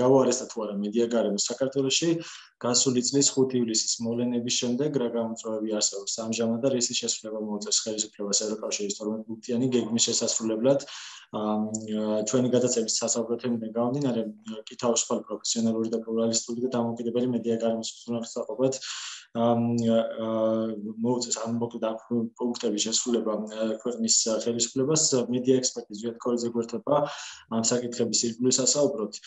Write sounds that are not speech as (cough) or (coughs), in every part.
გაუარესდა თუ არა მედია გარემო საქართველოში გასული წლის 5 ივლისის მოვლენების შემდეგ რა გამოწვევები არსებობს ამჟამად და რისი შესრულება მოუწევს ხელისუფლებას ევროკავშირის 12 პუნქტიანი გეგმის შესასრულებლად? ჩვენი გადაცემის სასაუბროთი უნდა გამომდინარე კითხავსფალ პროფესიონალური და პლურალისტური და დამოუკიდებელი მედია გარემოს უზრუნველყოფად მოუწევს ამ მოკლედ პუნქტების შესრულება ქვეყნის ხელისუფლებას მედია ექსპერტი ზვიად კორიძე გვერდება ამ საკითხების ირგვლივ სასაუბროთ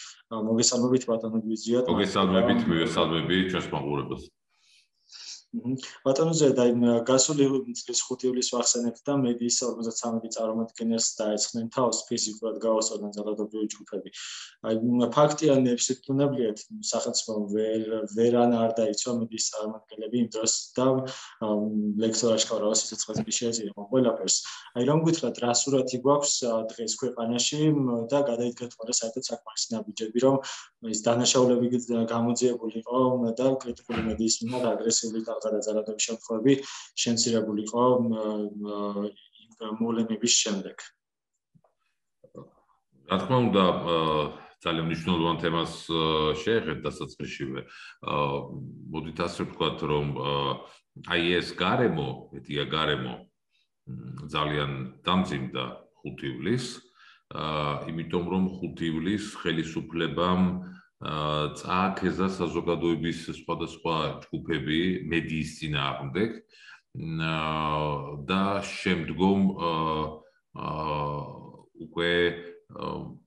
მოგესალმებით ბატონო გვიზიათ მოგესალმებით მივესალმები ჩვენს მაყურებელს ბატონო ზედა გასული წლის 5 ივლისს ვახსენებთ და მედიის 53 წარმომადგენელს დაეცხნენ თავს ფიზიკურად გავასწორდნენ ძალადობრივი ჯგუფები. აი ფაქტია ნებსიტუნებლიეთ სახელმწიფო ვერ ვერან არ დაიცვა მედიის წარმომადგენლები იმ დროს და ლექტორ აშკარავას სიცოცხლეში შეეძინა ყველაფერს. აი რომ გითხრათ რა სურათი გვაქვს დღეს ქვეყანაში და გადაიდგეთ ყველა საერთოდ საკმარისი ნაბიჯები რომ ის დანაშაულები გამოძიებულიყო და კრიტიკული მედიის მიმართ აგრესიული და ძალადობის შემთხვევები შემცირებულიყო მოვლენების შემდეგ. რა თქმა უნდა, ძალიან მნიშვნელოვან თემას შეეხეთ დასაწყისშივე. მოდით ასე ვთქვათ, რომ აი ეს გარემო, ეტია გარემო ძალიან დამძიმდა 5 ივლისს. აა იმიტომ რომ 5 ივლისს ხელისუფლებამ წააქეზა საზოგადოების სხვადასხვა ჯგუფები მედიის წინააღმდეგ და შემდგომ უკვე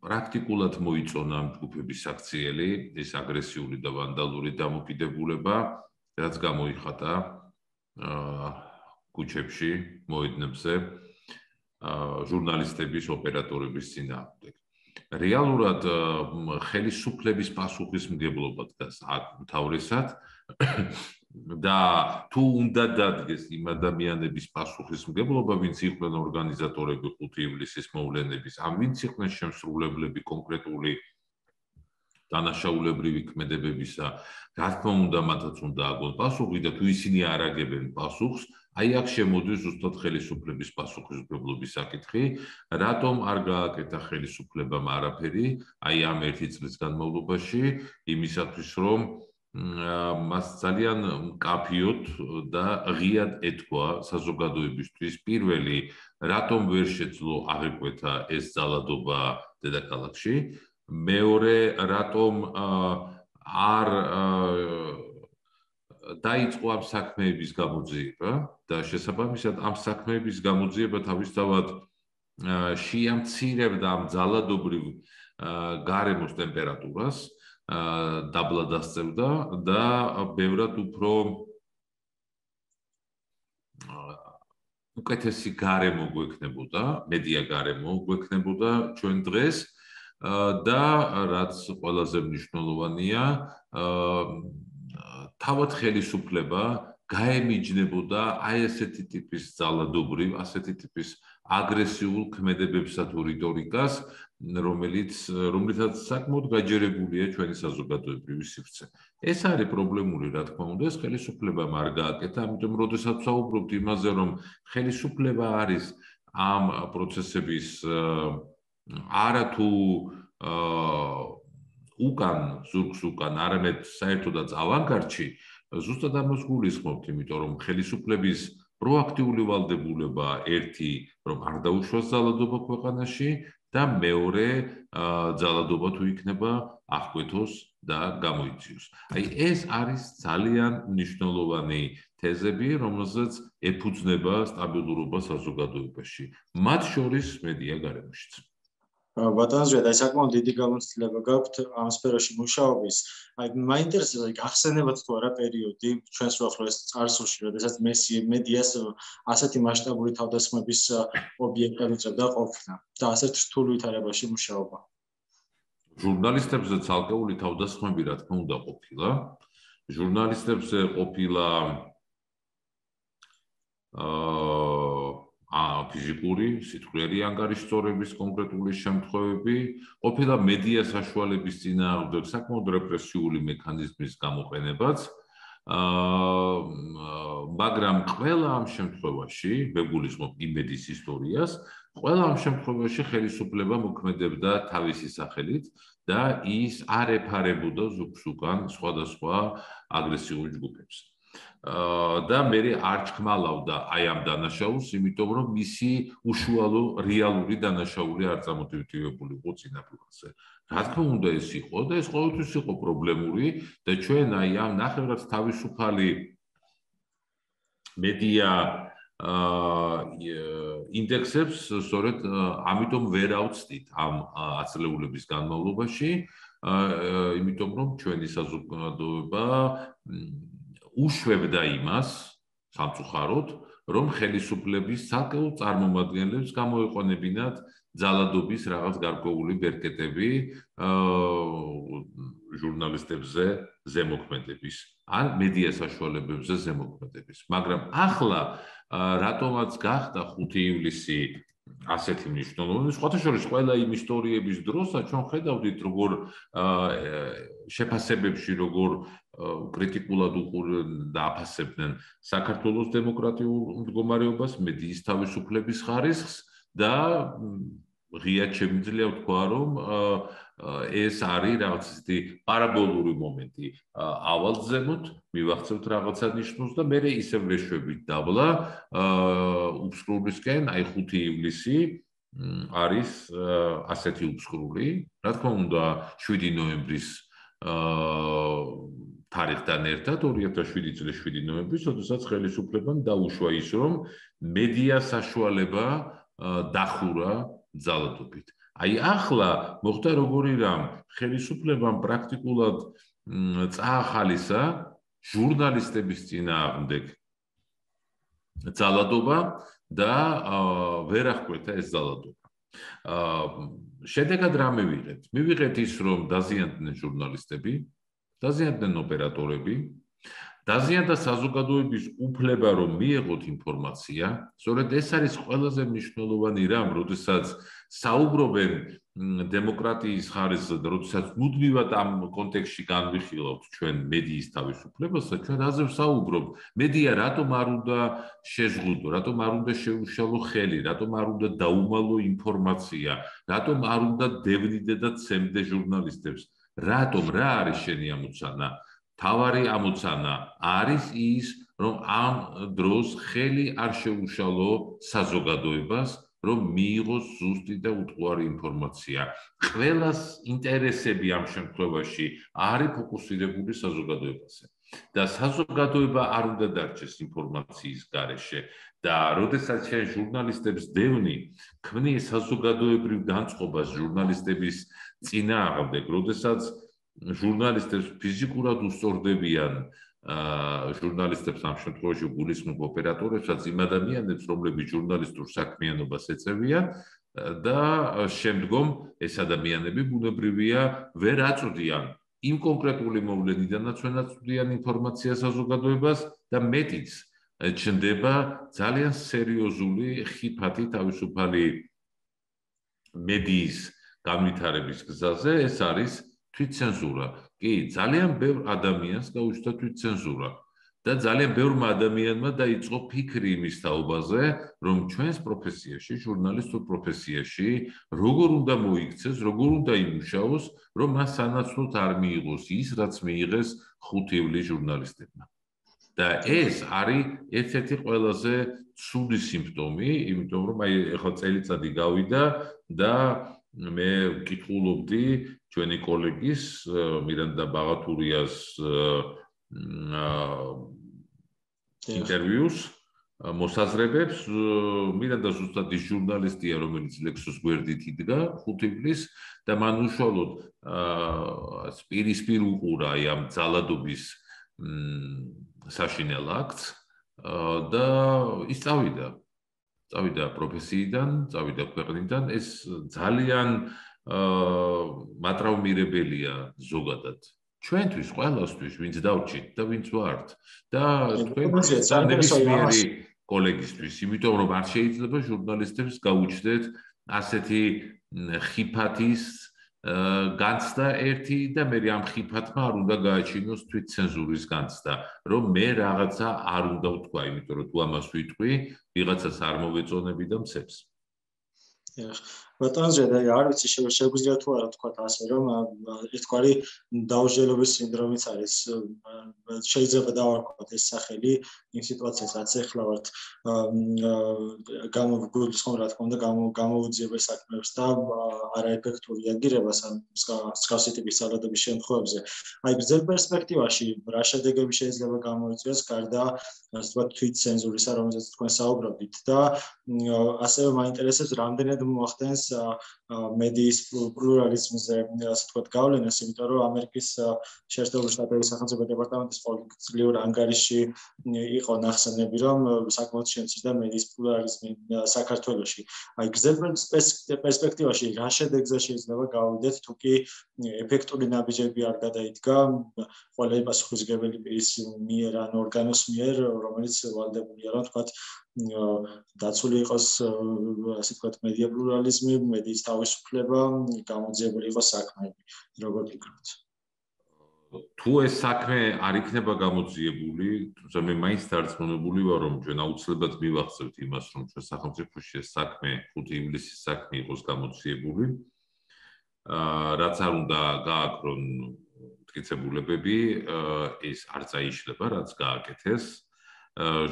პრაქტიკულად მოიწონა ამ ჯგუფების აქციელი ეს აგრესიული და ვანდალური დამოკიდებულება რაც გამოიხატა აა კუჩებში მოედნებზე ჟურნალისტების ოპერატორების წინააღმდეგ რეალურად ხელისუფლების პასუხისმგებლობა დგას აქ თავრისად (coughs) და თუ უნდა დადგეს იმ ადამიანების პასუხისმგებლობა, ვინც იყვნენ ორგანიზატორები 5 ივლისის მოვლენების, ამ ვინც იყვნენ შემსრულებლები კონკრეტული დანაშაულებრივი ქმედებებისა, რა თქმა უნდა, მათაც უნდა აგონ პასუხი და თუ ისინი არ აგებენ პასუხს, აი აქ შემოდის ზუსტად ხელისუფლების პასუხისმგებლობის საკითხი, რატომ არ გააკეთა ხელისუფლებამ არაფერი აი ამ ერთი წლის განმავლობაში? იმისათვის რომ მას ძალიან კაფიოთ და ღიად ეთქვა საზოგადოებისთვის პირველი რატომ ვერ შეძლო აღეკვეთა ეს ძალადობა დედაქალაქში? მეორე რატომ არ დაიწყო ამ საქმეების გამოძიება და შესაბამისად ამ საქმეების გამოძიება თავისთავად შეამცირებდა ამ ძალადობრივ გარემოს ტემპერატურას დაბლა დასწევდა და ბევრად უფრო უკეთესი გარემო გვექნებოდა, მედია გარემო გვექნებოდა ჩვენ დღეს და რაც ყველაზე მნიშვნელოვანია, თავად ხელისუფლება გაემიჯნებოდა აი ესეთი ტიპის ძალადობრივ, ასეთი ტიპის აგრესიულ ქმედებებსა თუ რიტორიკას, რომელიც რომლითაც საკმაოდ გაჯერებულია ჩვენი საზოგადოებრივი სივრცე. ეს არის პრობლემური, რა თქმა უნდა, ეს ხელისუფლება არ გააკეთა, ამიტომ როდესაც საუბრობთ იმაზე, რომ ხელისუფლება არის ამ პროცესების არა თუ აა უკან ზურგს უკან არამედ საერთოდაც ავანგარდში ზუსტად ამას გულისხმობთ იმიტომ რომ ხელისუფლების პროაქტიული ვალდებულება ერთი რომ არ დაუშვას ძალადობა ქვეყანაში და მეორე ძალადობა თუ იქნება აღკვეთოს და გამოიწვიოს. აი ეს არის ძალიან მნიშვნელოვანი თეზები, რომელზეც ეფუძნება სტაბილურობა საზოგადოებაში. მათ შორის მედია გარემოშიც. ბატონზე და საკმაოდ დიდი გამოცდილება გაქვთ ამ სფეროში მუშაობის. აი მაინტერესებს აი გახსენებათ თუ არა პერიოდი ჩვენს უახლოეს წარსულში, როდესაც მესი მედიას ასეთი მასშტაბური თავდასხმების ობიექტად უწევდა ყოფნა და ასეთ რთულ ვითარებაში მუშაობა. ჟურნალისტებზე ცალკეული თავდასხმები რა თქმა უნდა ყოფილა. ჟურნალისტებზე ყოფილა აა ფიზიკური, სიტყვიერი ანგარიშწორების კონკრეტული შემთხვევები, ყოფილი მედია საშუალების წინააღმდეგ საკმაოდ რეპრესიული მექანიზმის გამოყენებაც. აა მაგრამ ყველა ამ შემთხვევაში, ვეგულისმობ იმედის ისტორიას, ყველა ამ შემთხვევაში ხელისუფლება მოქმედებდა თავისი სახელით და ის არ ეფარებოდა ზუგს უკან სხვადასხვა აგრესიულ ჯგუფებს. და მე არ ჩქმალავდა აი ამ დანაშაულს, იმიტომ რომ მისი უშუალო რეალური დანაშაული არ წამოტივებული იყო წინაპრებზე. რა თქმა უნდა ეს იყო და ეს ყოველთვის იყო პრობლემური და ჩვენ აი ამ ნახევრად თავისუფალი მედია აა ინდექსებს სწორედ ამიტომ ვერ ავწდით ამ აცლეულების განმავლობაში აა იმიტომ რომ ჩვენი საზოგადოება უშვებდა იმას სამწუხაროდ რომ ხელისუფლების საკეულ წარმომადგენლებს გამოიყენებინათ ძალადობის რაღაც გარკვეული ბერკეტები ჟურნალისტებზე ზემოქმედების ან მედია საშუალებებზე ზემოქმედების. მაგრამ ახლა რატომაც გახდა 5 ივლისი ასეთი მნიშვნელოვანი სხვათა შორის ყველა იმ ისტორიების დროსაც ჩვენ ხედავდით როგორ შეფასებებში როგორ კრიტიკულად და აფასებდნენ საქართველოს დემოკრატიულ მდგომარეობას მედიის თავისუფლების ხარისხს და ღიად შემიძლია ვთქვა რომ ეს არის რაღაც ისეთი პარაბოლური მომენტი. ავალ ზემოთ მივახცევთ რაღაცა ნიშნულს და მე ისევ ვეშვებით დაბლა უფსკრულისკენ აი 5 ივლისი არის ასეთი უფსკრული რა თქმა უნდა 7 ნოემბრის თარიღთან ერთად 2007 წლის 7 ნოემბრის როდესაც ხელისუფლებამ დაუშვა ის რომ მედია საშუალება დახურა ძალადობით აი ახლა მოხდა როგორი რამ ხელისუფლებამ პრაქტიკულად წაახალისა ჟურნალისტების წინააღმდეგ ძალადობა და ვერ აღკვეთა ეს ძალადობა. აა შედეგად რა მივიღეთ? მივიღეთ ის რომ დაზიანდნენ ჟურნალისტები, დაზიანდნენ ოპერატორები, დაზიანდა საზოგადოების უფლება რომ მიიღოთ ინფორმაცია. სწორედ ეს არის ყველაზე მნიშვნელოვანი რამ, როდესაც საუბრობენ დემოკრატიის ხარისზე და როდესაც მუდმივად ამ კონტექსტში განვიხილავთ ჩვენ მედიის თავისუფლებას, ჩვენ ასე ვსაუბრობ, მედია რატომ არ უნდა შეზღუდო, რატომ არ უნდა შეუშალო ხელი, რატომ არ უნდა დაუმალო ინფორმაცია, რატომ არ უნდა დევნიდე და ცემდე ჟურნალისტებს, რატომ რა არის შენი ამოცანა? თავარი ამოცანა არის ის, რომ ამ დროს ხელი არ შეუშალო საზოგადოებას, რომ მიიღოს ზუსტი და უთუარი ინფორმაცია. ყველას ინტერესები ამ შემთხვევაში არის ფოკუსირებული საზოგადოებაზე. და საზოგადოება არ უნდა დარჩეს ინფორმაციის გარეშე. და როდესაც შენ ჟურნალისტებს დევნი, ქმნის საზოგადოებრივ განწყობას ჟურნალისტების წინააღმდეგ, როდესაც ჟურნალისტებს ფიზიკურად უსწორდებიან აა ჟურნალისტებს ამ შემთხვევაში გულისხმობ ოპერატორებსაც იმ ადამიანებს, რომლებიც ჟურნალისტურ საქმიანობას ეწევიან და შემდგომ ეს ადამიანები ბუნებრივია ვერ აწვდიან იმ კონკრეტული მოვლენიდანაც ვენაც აწვდიან ინფორმაცია საზოგადოებას და მეტიც ჩნდება ძალიან სერიოზული ხიფათი თავისუფალი მედიის განვითარების გზაზე ეს არის თვითცენზურა. კი, ძალიან ბევრ ადამიანს გაუჩნდა თვითცენზურა და ძალიან ბევრმა ადამიანმა დაიწყო ფიქრი იმის თაობაზე, რომ ჩვენს პროფესიაში, ჟურნალისტურ პროფესიაში, როგორ უნდა მოიქცეს, როგორ უნდა იმუშაოს, რომ მას სანაცვლოდ არ მიიღოს ის, რაც მიიღეს ხუთივლი ჟურნალისტებმა. და ეს არის ერთ-ერთი ყველაზე ცუდი სიმპტომი, იმიტომ რომ აი ახლა წელიწადი გავიდა და მე ვკითხულობდი ჩვენი კოლეგის მირანდა ბაღათურიას ინტერვიუს მოსაზრებებს მირანდა ზუსტად ის ჟურნალისტია რომელიც ლექსოს გვერდით იდგა ხუთივლის და მან უშუალოდ სპირისპირ უყურა აი ამ ძალადობის საშინელ აქტს და ის წავიდა. წავიდა პროფესიიდან, წავიდა ქვეყნიდან, ეს ძალიან აა მატრაუმირებელია ზოგადად. ჩვენთვის, ყველასთვის, ვინც დავრჩით და ვინც ვართ და თქვენ ნებისმიერი კოლეგისთვის, იმიტომ რომ არ შეიძლება ჟურნალისტებს გაუჩნდეთ ასეთი ხიფათის განცდა ერთი და მე ამ ხიფათმა არ უნდა გააჩინოს თვით ცენზურის განცდა, რომ მე რაღაცა არ უნდა ვთქვა, იმიტომ რომ თუ ამას ვიტყვი, ვიღაცას არ მოვეწონები და მცებს. ბატონზე და არ ვიცი შეგვიძლია თუ არა თქვა ასე რომ ერთგვარი დაუჟელობის სინდრომიც არის შეიძლება დავარქვათ ეს სახელი იმ სიტუაციას რაც ახლა ვართ გამოგულისხმობ რა თქმა უნდა გამოუძიებელ საქმეებს და არაეფექტური აგირებას ამ მსგავსი ტიპის ძალადობის შემთხვევებზე. აი გრძელ პერსპექტივაში რა შედეგები შეიძლება გამოიწვიოს გარდა ასე ვთქვათ თვით ცენზურისა რომელზეც თქვენ საუბრობთ და ასევე მაინტერესებს რამდენად მოახდენს uh, მედიის პლურალიზმზე ასე ვთქვათ გავლენას, იმიტომ რომ ამერიკის შეერთებული შტატების სახელმწიფო დეპარტამენტის პოლიტიკურ ანგარიში იყო ნახსენები, რომ საკმაოდ შემცირდა მედიის პლურალიზმი საქართველოში. აი გრძელ პერსპექტივაში რა შედეგზე შეიძლება გავიდეთ, თუ კი ეფექტური ნაბიჯები არ გადაიდგა ყველა პასუხისგებელი პირის მიერ ან ორგანოს მიერ, რომელიც ვალდებულია, რომ ვთქვათ დაცული იყოს ასე ვთქვათ მედია პლურალიზმი, მედიის თავისუფლება, გამოძიებული იყოს საქმეები, როგორ ფიქრობთ? თუ ეს საქმე არ იქნება გამოძიებული, თუმცა მე მაინც დარწმუნებული ვარ, რომ ჩვენ აუცილებლად მივახცევთ იმას, რომ ჩვენ სახელმწიფოში ეს საქმე 5 ივლისის საქმე იყოს გამოძიებული. აა რაც არ უნდა გააკრონ მტკიცებულებები, ეს არ წაიშლება, რაც გააკეთეს.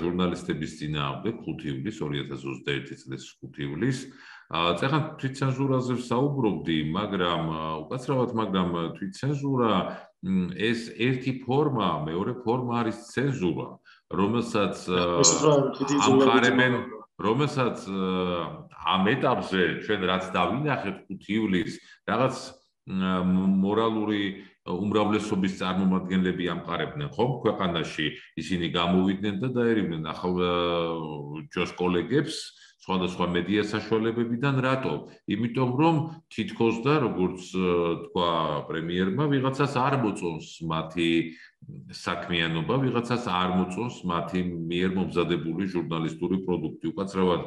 ჟურნალისტების ძინაამდე 5 ივლის 2021 წლის 5 ივლის. ეხლა თვითცენზურაზე საუბრობდი, მაგრამ უკაცრავად, მაგრამ თვითცენზურა ეს ერთი ფორმა, მეორე ფორმა არის ცენზურა, რომელსაც ამყარებენ რომელსაც ამ ეტაპზე ჩვენ რაც დავინახეთ 5 ივლის რაღაც მორალური უმრავლესობის წარმომადგენლები ამყარებდნენ ხომ? ქვეყანაში ისინი გამოვიდნენ და დაერივნენ ახალ ჯოს კოლეგებს სხვადასხვა მედია საშუალებებიდან რატო? იმიტომ რომ თითქოს და როგორც თქვა პრემიერმა ვიღაცას არ მოწონს მათი საქმიანობა, ვიღაცას არ მოწონს მათი მიერ მომზადებული ჟურნალისტური პროდუქტი. უკაცრავად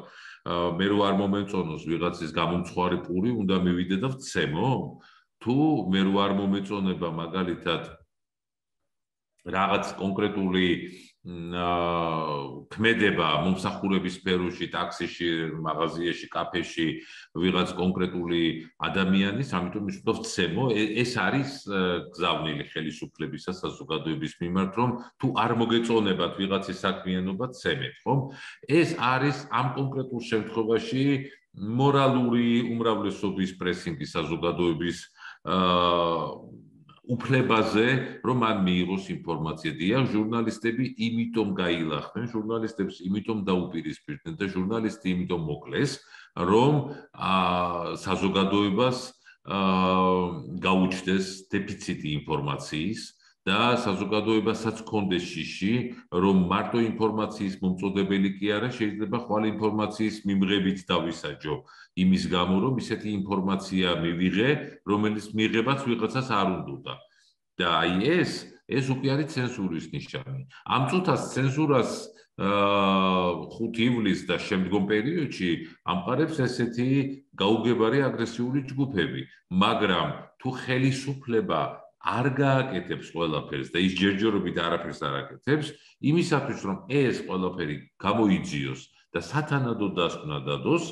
მე რო არ მომეწონოს ვიღაცის გამომცხარი პური, უნდა მივიდე და ვცემო? თუ მე რო არ მომეწონება მაგალითად რაღაც კონკრეტული აა ქმედება მომსახურების სფეროში, ტაქსიში, მაღაზიაში, კაფეში ვიღაც კონკრეტული ადამიანის, ამიტომ ის უნდა ვცემო, ეს არის გზავნილი ხელისუფლებისა საზოგადოების მიმართ, რომ თუ არ მოგეწონებათ ვიღაცის საქმიანობა, ცემეთ, ხომ? ეს არის ამ კონკრეტულ შემთხვევაში მორალური უმრავლესობის პრესინგი საზოგადოების უფლებაზე, რომ მან მიიღოს ინფორმაცია. დიახ, ჟურნალისტები იმიტომ გაილახნენ, ჟურნალისტებს იმიტომ დაუპირისპირდნენ და ჟურნალისტი იმიტომ მოკლეს, რომ აა საზოგადოებას აა გაუჩნდეს დეფიციტი ინფორმაციის. და საზოგადოებასაც კონდეს შიში, რომ მარტო ინფორმაციის მომწოდებელი კი არა, შეიძლება ხვალ ინფორმაციის მიმღებით დავისაჯო იმის გამო, რომ ისეთი ინფორმაცია მივიღე, რომელიც მიღებაც ვიღაცას არ უნდოდა. და აი ეს, ეს უკვე არის ცენზურის ნიშანი. ამ წუთას ცენზურას აა 5 ივლისს და შემდგომ პერიოდში ამყარებს ესეთი გაუგებარი აგრესიული ჯგუფები, მაგრამ თუ ხელისუფლება არ გააკეთებს ყველაფერს და ის ჯერჯერობით არაფერს არ აკეთებს, იმისათვის რომ ეს ყველაფერი გამოიძიოს და სათანადო დასკვნა დადოს,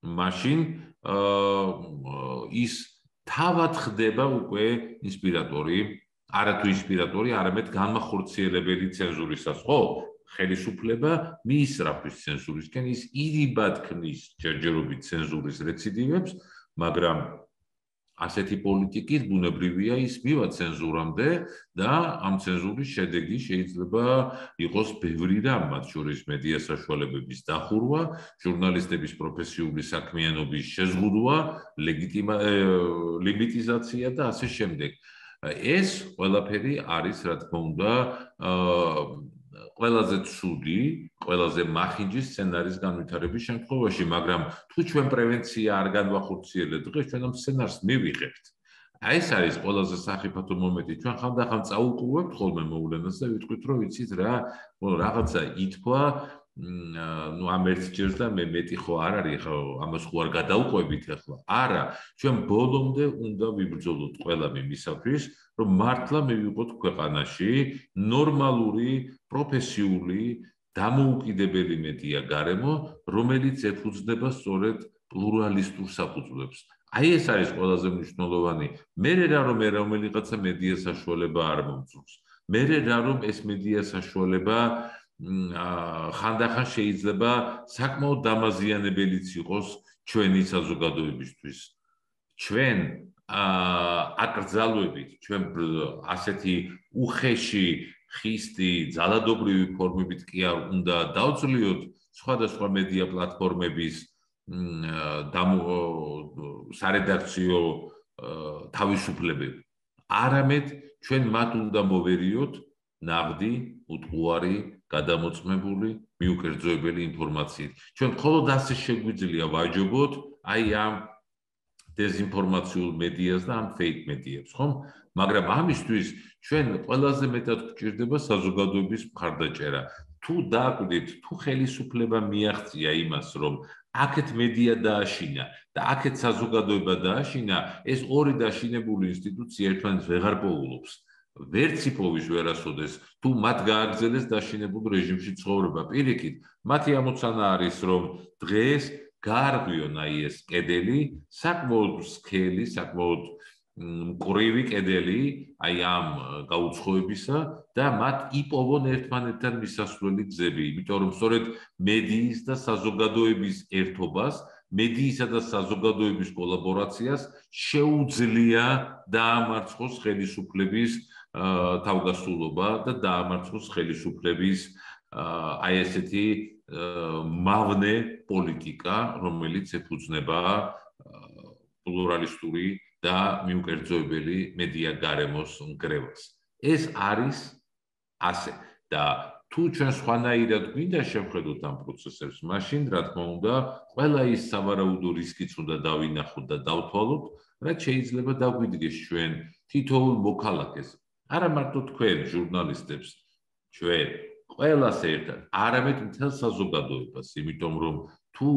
მაშინ აა ის თავად ხდება უკვე ინსპირატორი, არათუ ინსპირატორი, არამედ განმახორციელებელი ცენზურისას, ხო? ხელისუფლება მიისრაფის ცენზურისკენ ის ირიბად ქმნის ჯერჯერობით ცენზურის რეციდივებს, მაგრამ ასეთი პოლიტიკით ბუნებრივია ის მივა ცენზურამდე და ამ ცენზურის შედეგი შეიძლება იყოს ბევრი რამ, მათ შორის მედია საშუალებების დახურვა, ჟურნალისტების პროფესიული საქმიანობის შეზღუდვა, ლეგიტიმა ლიმიტიზაცია და ასე შემდეგ. ეს ყველაფერი არის, რა თქმა უნდა, აა ყველაზე ცუდი, ყველაზე მახინჯი სცენარის განვითარების შემთხვევაში, მაგრამ თუ ჩვენ პრევენცია არ განვახორციელებთ, დღეს ჩვენ ამ სცენარს მივიღებთ. აი ეს არის ყველაზე საფრთხე მომენტი. ჩვენ ხანდახან წაუყურებთ ხოლმე მოვლენას და ვიტყვით, რომ ვიცით რა, რაღაცა ითქვა, ну ამ ერთ ჯერს და მე მეტი ხო არ არის ხო ამას ხო არ გადაუყვებით ახლა არა ჩვენ ბოლომდე უნდა ვიბრძოლოთ ყველა მიმისათვის რომ მართლა მივიღოთ ქვეყანაში ნორმალური პროფესიული დამოუკიდებელი მედია გარემო რომელიც ეფუძნება სწორედ პლურალისტურ საფუძვლებს. აი ეს არის ყველაზე მნიშვნელოვანი. მე რა რომ მე რომელიღაცა მედია საშუალება არ მომწონს. მე რა რომ ეს მედია საშუალება ხანდახან შეიძლება საკმაოდ დამაზიანებელიც იყოს ჩვენი საზოგადოებისთვის. ჩვენ აკრძალვებით, ჩვენ ასეთი უხეში ხისტი ძალადობრივი ფორმებით კი არ უნდა დავწლიოთ სხვადასხვა მედია პლატფორმების სარედაქციო თავისუფლებები. არამედ ჩვენ მათ უნდა მოვერიოთ ნაღდი, უტყუარი, გადამოწმებული, მიუკერძოებელი ინფორმაციით. ჩვენ მხოლოდ ასე შეგვიძლია ვაჯობოთ აი ამ დეზინფორმაციულ მედიას და ამ ფეიქ მედიებს, ხომ? მაგრამ ამისთვის ჩვენ ყველაზე მეტად გვჭირდება საზოგადოების მხარდაჭერა. თუ დააკვირდით, თუ ხელისუფლება მიაღწია იმას, რომ აქეთ მედია დააშინა და აქეთ საზოგადოება დააშინა, ეს ორი დაშინებული ინსტიტუცია ერთმანეთს ვეღარ პოულობს. ვერც იპოვის ვერასოდეს, თუ მათ გააგზელეს დაშინებულ რეჟიმში ცხოვრება. პირიქით, მათი ამოცანა არის, რომ დღეს გარღვიონ აი ეს კედელი, საკმაოდ სქელი, საკმაოდ მკრივი კედელი აი ამ გაუცხოებისა და მათ იპოვონ ერთმანეთთან მისასვლელი გზები, იმიტომ რომ სწორედ მედიის და საზოგადოების ერთობას, მედიისა და საზოგადოების კოლაბორაციას შეუძლია დაამარცხოს ხელისუფლების თავგასულობა და დაამარცხოს ხელისუფლების აი ესეთი მავნე პოლიტიკა, რომელიც ეფუძნება პლურალისტური და მიუკერძოებელი მედია გარემოს ნგრევას. ეს არის ასე და თუ ჩვენ სხვანაირად გვინდა შევხედოთ ამ პროცესებს, მაშინ რა თქმა უნდა, ყველა ის სავარაუდო რისკიც უნდა დავინახოთ და დავთვალოთ, რაც შეიძლება დაგვიდგეს ჩვენ თითოეულ მოქალაქეს. არა მარტო თქვენ ჟურნალისტებს, ჩვენ ყველას ერთად, არამედ მთელ საზოგადოებას, იმიტომ რომ თუ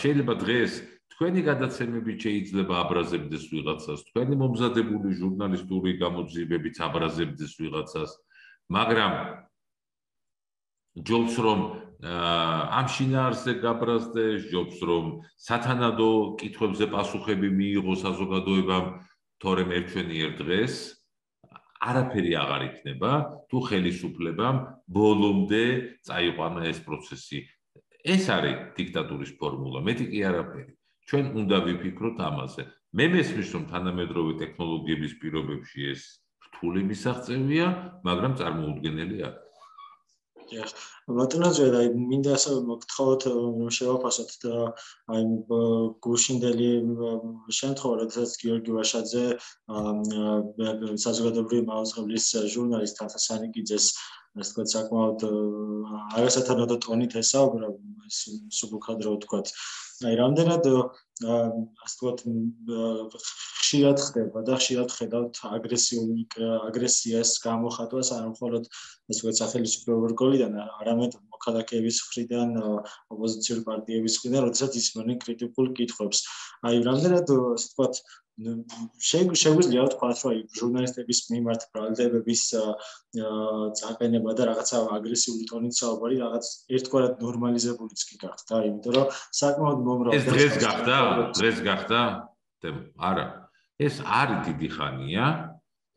შეიძლება დღეს თქვენი გადაცემები შეიძლება აბრაზებდეს ვიღაცას, თქვენი მომზადებული ჟურნალისტური გამოძიებებით აბრაზებდეს ვიღაცას, მაგრამ ჯობს რომ ამ შინაარსზე გაბრაზდეს, ჯობს რომ სათანადო კითხვებზე პასუხები მიიღოს საზოგადოებამ, თორემ ერთვენიერ დღეს არაფერი აღარ იქნება თუ ხელისუფლებამ ბოლომდე წაიყვანა ეს პროცესი. ეს არის დიქტატურის ფორმულა, მეტი კი არაფერი. ჩვენ უნდა ვიფიქროთ ამაზე. მე მესმის რომ თანამედროვე ტექნოლოგიების პირობებში ეს რთული მისაღწევია, მაგრამ წარმოუდგენელი არის. ბატონოზე და მინდა ასე მოგთხოვოთ რომ შევაფასოთ და აი გუშინდელი შემთხვევა, როდესაც გიორგი ვაშაძე საზოგადოებრივი მაუწყებლის ჟურნალისტ თათა სანიკიძეს ასე თქვა საკმაოდ არასათანადო ტონით ესაუბრა სუბუქად რო თქვა აი რამდენად ასე თქვა ხშირად ხდება და ხშირად ხედავთ აგრესიული აგრესიას გამოხატვას არ მხოლოდ ასე თქვა სახელმწიფო რგოლიდან არამედ მოქალაქეების მხრიდან ოპოზიციური პარტიების მხრიდან როდესაც ისმენ კრიტიკულ კითხვებს აი რამდენად ასე თქვა შეგვიძლია ვთქვა, რომ ჟურნალისტების მიმართ ბრალდებების წაყენება და რაღაცა აგრესიული ტონით საუბარი რაღაც ერთგვარად ნორმალიზებულიც კი გახდა, იმიტომ რომ საკმაოდ მომრავლე ეს დღეს გახდა, დღეს გახდა? არა. ეს არის დიდი ხანია.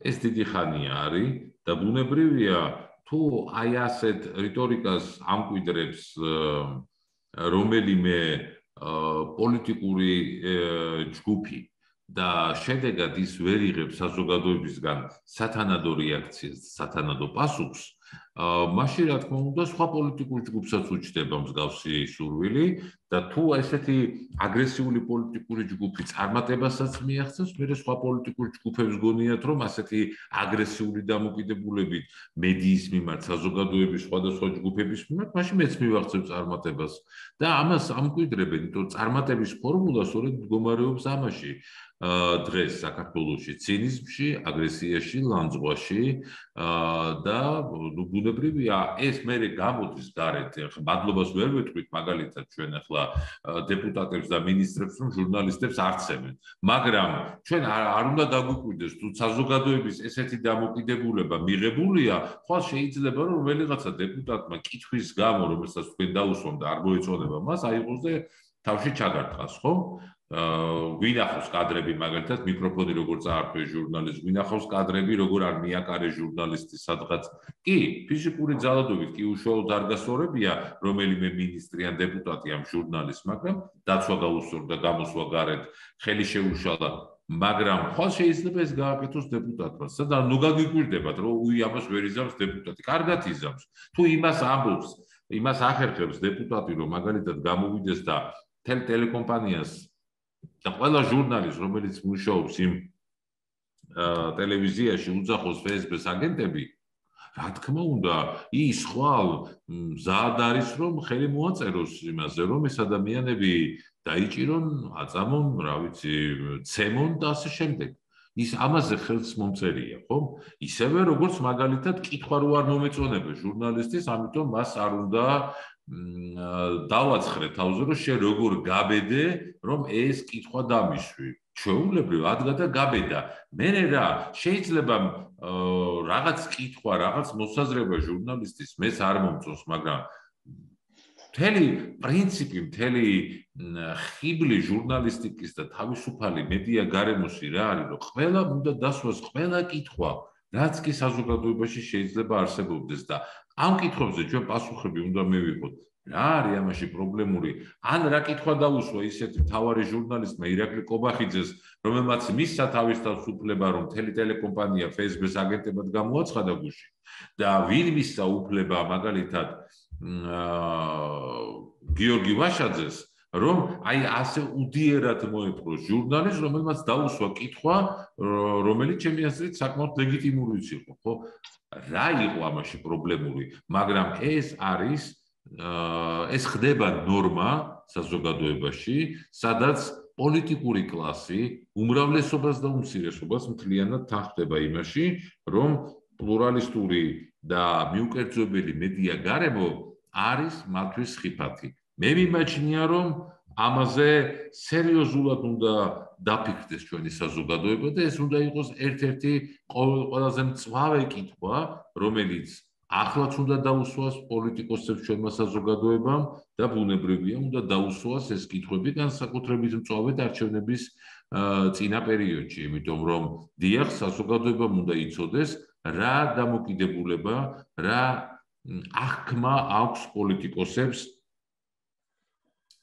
ეს დიდი ხანია არის და ბუნებრივია თუ აი ასეთ რიტორიკას ამკვიდრებს რომელიმე პოლიტიკური ჯგუფი და შედეგად ის ვერ იღებს საზოგადოებისგან სათანადო რეაქციას, სათანადო პასუხს, მაშინ რა თქმა უნდა სხვა პოლიტიკურ ჯგუფსაც უჩნდება მსგავსი სურვილი და თუ ესეთი აგრესიული პოლიტიკური ჯგუფი წარმატებასაც მიაღწევს, მე სხვა პოლიტიკურ ჯგუფებს გონიათ, რომ ასეთი აგრესიული დამოკიდებულებით მედიის მიმართ, საზოგადოების სხვადასხვა ჯგუფების მიმართ, მაშინ მეც მივაღწევ წარმატებას და ამას ამკვიდრებენ, იმიტომ წარმატების ფორმულა სწორედ მდგომარეობს ამაში. დღეს საქართველოსში ცინიზმში, აგრესიაში, ლანძღვაში და ნუ ბუნებრივია ეს მე გამოდის გარეთ. ახლა მადლობას ვერ ვეთქვით მაგალითად ჩვენ ახლა დეპუტატებს და ministrებს რომ ჟურნალისტებს არცემენ. მაგრამ ჩვენ არ უნდა დაგვიკვირდეს თუ საზოგადოების ესეთი დამოკიდებულება მიღებულია, ხო შეიძლება რომ ვიღაცა დეპუტატმა კითხვის გამო რომელსაც თქვენ დაუსვამ და არ მოეწონება მას აიღოს და თავში ჩაგარტყას, ხო? გვინახავს კადრები მაგალითად მიკროფონი როგორ წაართვე ჟურნალისტს, გვინახავს კადრები როგორ არ მიაკარე ჟურნალისტი სადღაც. კი, ფიზიკური ძალადობით კი უშუალოდ არ გასწორებია რომელიმე მინისტრი ან დეპუტატი ამ ჟურნალისტს, მაგრამ დაცვა გაუსწორდა, გამოსვა გარეთ, ხელი შეუშალა, მაგრამ ხო შეიძლება ეს გააკეთოს დეპუტატმა. სადა ნუ გაგიკვირდებათ, რომ უი ამას ვერ იზამს დეპუტატი. კარგად იზამს. თუ იმას ამბობს, იმას ახერხებს დეპუტატი, რომ მაგალითად გამოვიდეს და თელ ტელეკომპანიას და ყველა ჟურნალისტს, რომელიც მუშაობს იმ ტელევიზიაში, უძახოს Facebook-ს აგენტები, რა თქმა უნდა, ის ხვალ მზად არის, რომ ხელი მოაწეროს იმაზე, რომ ეს ადამიანები დაიჭირონ, აწამონ, რა ვიცი, ცემონ და ასე შემდეგ. ის ამაზე ხელს მომწერია, ხო? ისევე როგორც მაგალითად კითხვა რო არ მომეწონება ჟურნალისტის, ამიტომ მას არ უნდა დავაცხრე თავზე რომ შე როგორ გაბედე რომ ეს კითხვა დამიშვი. ჩვეულებრივ ადგა და გაბედა. მე რა შეიძლება რაღაც კითხვა რაღაც მოსაზრება ჟურნალისტის მეც არ მომწონს მაგრამ მთელი პრინციპი მთელი ხიბლი ჟურნალისტიკის და თავისუფალი მედია გარემოში რა არის რომ ყველა უნდა დასვას ყველა კითხვა რაც კი საზოგადოებაში შეიძლება არსებობდეს და ამ კითხვებზე ჩვენ პასუხები უნდა მივიღოთ. რა არის ამაში პრობლემური? ან რა კითხვა დაუსვა ისეთი თავარი ჟურნალისტმა ირაკლი კობახიძეს, რომელმაც მისცა თავის თავს უფლება, რომ თელი ტელეკომპანია Facebook-ს აგენტებად გამოაცხადა გუში და ვინ მისცა უფლება მაგალითად აა გიორგი ვაშაძეს რომ აი ასე უდიერად მოეპყრო ჟურნალისტს, რომელმაც დაუსვა კითხვა, რომელიც ჩემი აზრით საკმაოდ ლეგიტიმური იყო, ხო? რა იყო ამაში პრობლემური, მაგრამ ეს არის ეს ხდება ნორმა საზოგადოებაში, სადაც პოლიტიკური კლასი უმრავლესობას და უმცირესობას მთლიანად თანხდება იმაში, რომ პლურალისტური და მიუკერძობელი მედია გარემო არის მათთვის ხიფათი. მე მიმაჩნია რომ ამაზე სერიოზულად უნდა დაფიქრდეს ჩვენი საზოგადოება და ეს უნდა იყოს ერთ-ერთი ყველაზე მწვავე კითხვა, რომელიც ახლაც უნდა დაუსვას პოლიტიკოსებს ჩვენმა საზოგადოებამ და ბუნებრივია უნდა დაუსვას ეს კითხვები განსაკუთრებით მწვავედ არჩევნების წინა პერიოდში, იმიტომ რომ დიახ საზოგადოებამ უნდა იცოდეს რა დამოკიდებულება, რა აღქმა აქვს პოლიტიკოსებს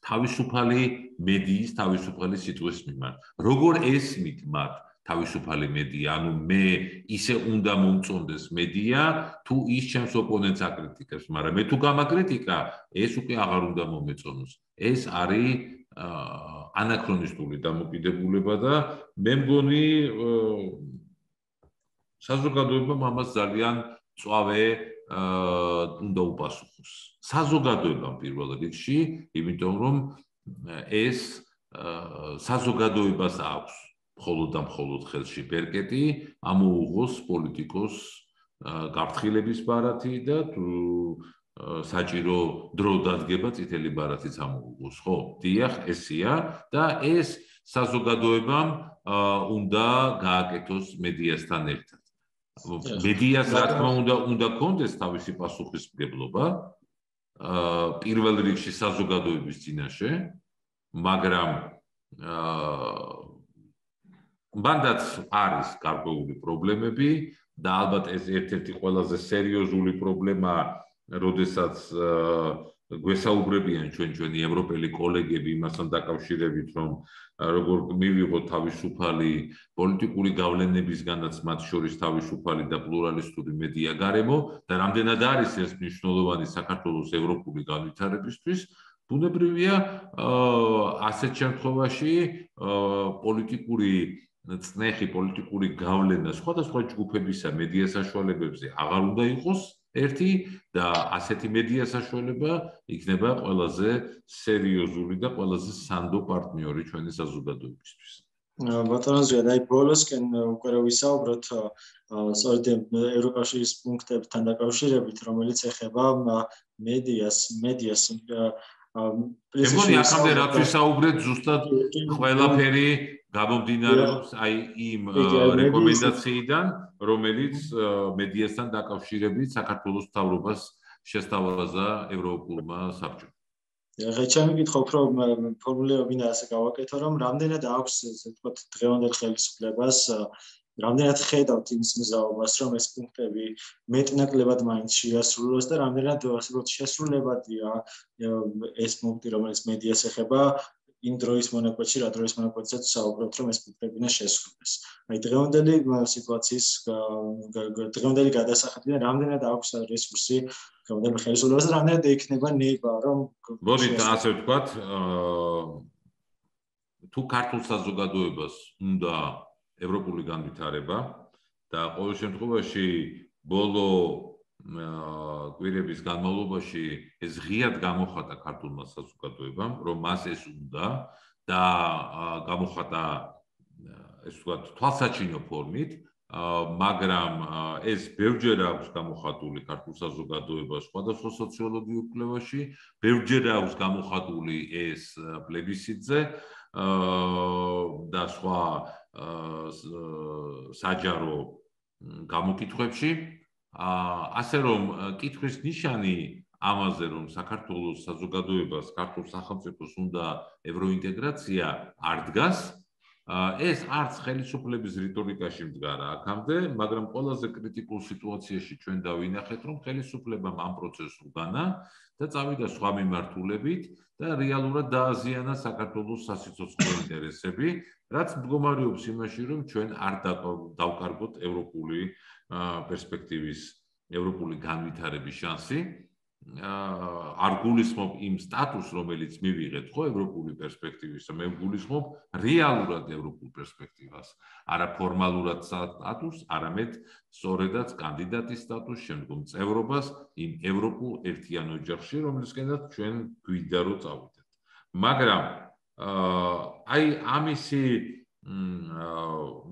თავისუფალი მედიის თავისუფალი სიტყვის მიმართ. როგორ ესმით მათ თავისუფალი მედია? ანუ მე ისე უნდა მომწონდეს მედია, თუ ის ჩემს ოპონენტს აკრიტიკებს, მაგრამ მე თუ გამაკრიტიკა, ეს უკვე აღარ უნდა მომეწონოს. ეს არის ანაქრონისტული დამოკიდებულება და მე მგონი საზოგადოებამ ამას ძალიან წვავე უნდა უპასუხოს. საზოგადოებამ პირველ რიგში, იმიტომ რომ ეს საზოგადოებას აქვს მხოლოდ და მხოლოდ ხელში ბერკეტი, ამოუღოს პოლიტიკოს გაფრთხილების ბარათი და საჭირო დრო დადგება წითელი ბარათიც ამოუღოს, ხო? დიახ, ესია და ეს საზოგადოებამ უნდა გააკეთოს მედიასთან ერთად. მედიას რა თქმა უნდა უნდა კონდეს თავისი პასუხისმგებლობა აა პირველ რიგში საზოგადოების წინაშე მაგრამ აა ბანდაც არის გარკვეული პრობლემები და ალბათ ეს ერთ-ერთი ყველაზე სერიოზული პრობლემაა როდესაც აა გვესაუბრებიან ჩვენ ჩვენი ევროპელი კოლეგები იმასთან დაკავშირებით, რომ როგორ მივიღოთ თავისუფალი პოლიტიკური გავლენებისგანაც მათ შორის თავისუფალი და პლურალისტური მედია გარემო და რამდენად არის ეს მნიშვნელოვანი საქართველოს ევროპული განვითარებისთვის, ბუნებრივია ასეთ შემთხვევაში პოლიტიკური წნეხი, პოლიტიკური გავლენა სხვადასხვა ჯგუფებისა მედია საშუალებებზე აღარ უნდა იყოს ერთი და ასეთი მედია საშუალება იქნება ყველაზე სერიოზული და ყველაზე სანდო პარტნიორი ჩვენი საზოგადოებისთვის. ბატონო, აი ბოლოსკენ უკვე ვისაუბროთ სწორედ ევროკავშირის პუნქტებთან დაკავშირებით, რომელიც ეხება მედიას, მედიას პრეზიდენტი ახამდე რა ვისაუბრეთ ზუსტად ყველაფერი გამომდინარეობს აი იმ რეკომენდაციიდან, რომელიც მედიასთან დაკავშირებით საქართველოს თავრობას შესთავაზა ევროპულმა საბჭომ. ეხლა ჩემი კითხვა უფრო ფორმულირება მინდა ასე გავაკეთო რომ რამდენად აქვს ესე ვთქვათ დღევანდელ ხელისუფლებას რამდენად ხედავთ იმის მზაობას რომ ეს პუნქტები მეტნაკლებად მაინც შეასრულოს და რამდენად ასე ვთქვათ შესრულებადია ეს პუნქტი რომელიც მედიას ეხება იმ დროის მონაკვეთში, რა დროის მონაკვეთსაც საუბრობთ, რომ ეს ფიქრებინა შესრულდეს. აი დღევანდელი სიტუაციის დღევანდელი გადასახადი რამდენად აქვს რესურსი დღევანდელი ხელისუფლებას რამდენად ექნება ნება, რომ მოდით ასე ვთქვათ, თუ ქართულ საზოგადოებას უნდა ევროპული განვითარება და ყოველ შემთხვევაში ბოლო კვირების განმავლობაში ეს ღიად გამოხატა ქართულმა საზოგადოებამ, რომ მას ეს უნდა და გამოხატა ეს ვთქვათ თვალსაჩინო ფორმით, მაგრამ ეს ბევრჯერ აქვს გამოხატული ქართულ საზოგადოებას სხვადასხვა სოციოლოგიურ კვლევაში, ბევრჯერ აქვს გამოხატული ეს პლებისციტზე და სხვა საჯარო გამოკითხვებში ასე რომ კითხვის ნიშანი ამაზე რომ საქართველოს საზოგადოებას ქართულ სახელმწიფოს უნდა ევროინტეგრაცია არ დგას ეს არც ხელისუფლების რიტორიკაში მდგარა აქამდე მაგრამ ყველაზე კრიტიკულ სიტუაციაში ჩვენ დავინახეთ რომ ხელისუფლებამ ამ პროცესს უგანა და წავიდა სხვა მიმართულებით და რეალურად დააზიანა საქართველოს სასიცოცხლო ინტერესები რაც მდგომარეობს იმაში რომ ჩვენ არ დავკარგოთ ევროპული პერსპექტივის ევროპული განვითარების შანსი. არ გულისხმობ იმ სტატუსს რომელიც მივიღეთ ხო ევროპული პერსპექტივის მე გულისხმობ რეალურად ევროპულ პერსპექტივას. არა ფორმალურად სტატუსს არამედ სწორედაც კანდიდატის სტატუსს შემდგომ წევრობას იმ ევროპულ ერთიან ოჯახში რომელსკენაც ჩვენ გვიდა რომ წავიდეთ. მაგრამ აი ამისი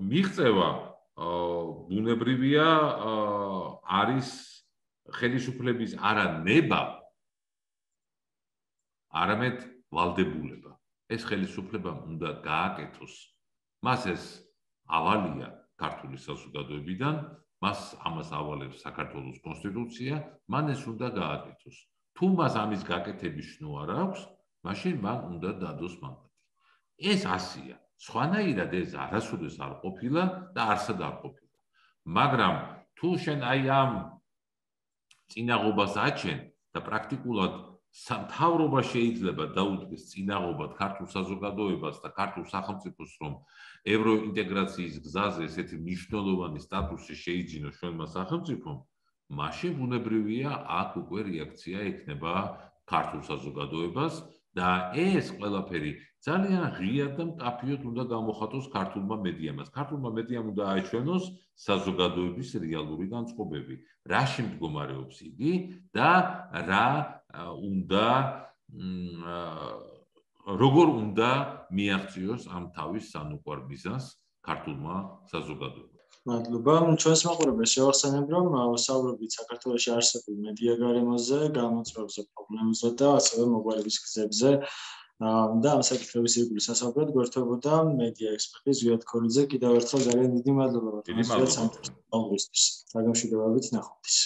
მიღწევა ბუნებრივია არის ხელისუფლების არა ნება არამედ ვალდებულება. ეს ხელისუფლება უნდა გააკეთოს. მას ეს ავალია ქართული საზოგადოებიდან მას ამას ავალებს საქართველოს კონსტიტუცია მან ეს უნდა გააკეთოს. თუ მას ამის გაკეთების შნო არ აქვს მაშინ მან უნდა დადოს მანდატი ეს ასია სხვანაირად ეს არასოდეს არ ყოფილა და არსად არ ყოფილა. მაგრამ თუ შენ აი ამ წინაღობას აჩენ და პრაქტიკულად სამთავრობა შეიძლება დაუდგეს წინაღობად ქართულ საზოგადოებას და ქართულ სახელმწიფოს რომ ევროინტეგრაციის გზაზე ესეთი მნიშვნელოვანი სტატუსი შეიძინოს ჩვენმა სახელმწიფომ, მაშინ ბუნებრივია აქ უკვე რეაქცია ექნება ქართულ საზოგადოებას და ეს ყველაფერი ძალიან ღიად და მკაფიოდ უნდა გამოხატოს ქართულმა მედიამ. ქართულმა მედიამ უნდა აჩვენოს საზოგადოების რეალური განწყობები, რაში მდგომარეობს იგი და რა უნდა როგორ უნდა მიაღწიოს ამ თავის სანუკვარ ბიზნეს ქართულმა საზოგადოებამ. მადლობა. ჩვენს მაყურებელს შევახსენებ, რომ საუბრობთ საქართველოს არსებულ მედია გარემოზე, გამოწვევებზე, პრობლემებზე და ასევე მოგვარების გზებზე. და ამ საკითხების ირგვლივ სასაუბრად გვერდებოდა მედია ექსპერტი ზვიად ქოლიძე. კიდევ ერთხელ ძალიან დიდი მადლობა. დიდი მადლობა. აგვისტოს. საგამშვიდობებით ნახვამდის.